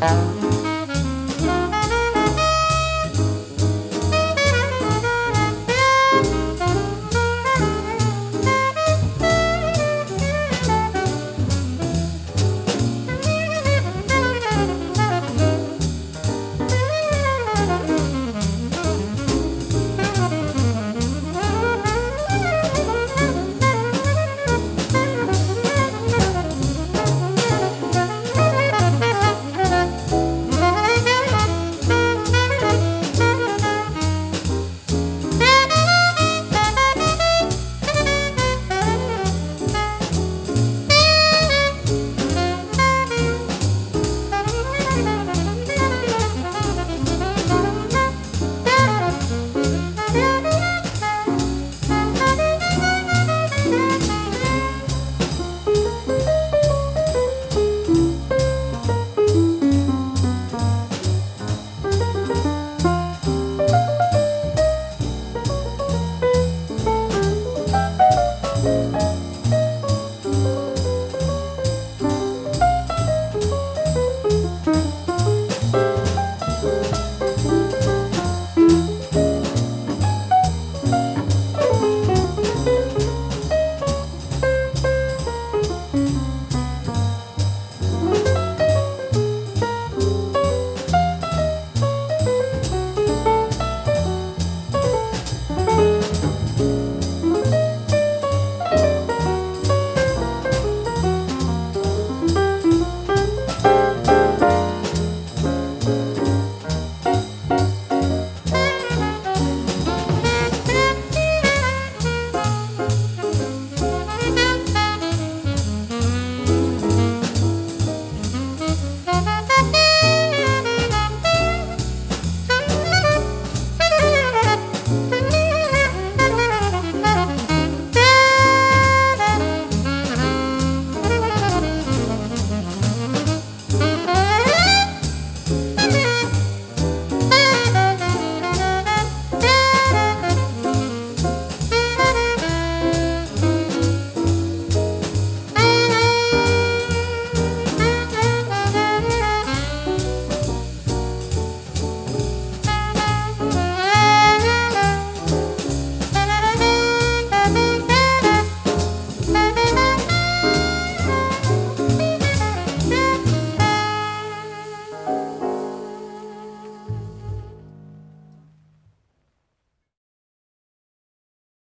Música